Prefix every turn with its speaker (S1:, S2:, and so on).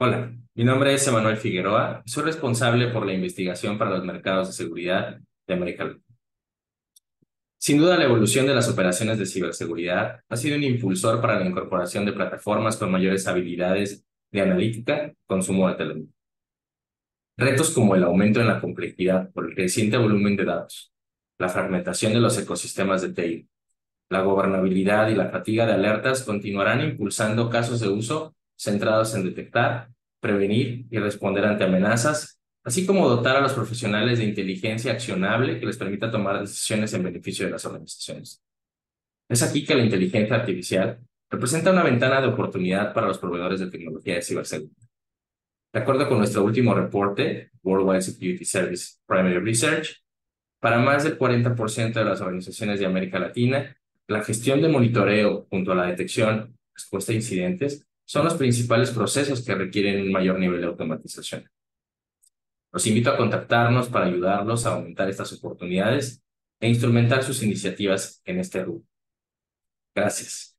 S1: Hola, mi nombre es Emanuel Figueroa soy responsable por la investigación para los mercados de seguridad de América Latina. Sin duda, la evolución de las operaciones de ciberseguridad ha sido un impulsor para la incorporación de plataformas con mayores habilidades de analítica, consumo de telefonía. Retos como el aumento en la complejidad por el creciente volumen de datos, la fragmentación de los ecosistemas de TI, la gobernabilidad y la fatiga de alertas continuarán impulsando casos de uso centrados en detectar, prevenir y responder ante amenazas, así como dotar a los profesionales de inteligencia accionable que les permita tomar decisiones en beneficio de las organizaciones. Es aquí que la inteligencia artificial representa una ventana de oportunidad para los proveedores de tecnología de ciberseguridad. De acuerdo con nuestro último reporte, Worldwide Security Service Primary Research, para más del 40% de las organizaciones de América Latina, la gestión de monitoreo junto a la detección, respuesta a incidentes son los principales procesos que requieren un mayor nivel de automatización. Los invito a contactarnos para ayudarlos a aumentar estas oportunidades e instrumentar sus iniciativas en este rubro. Gracias.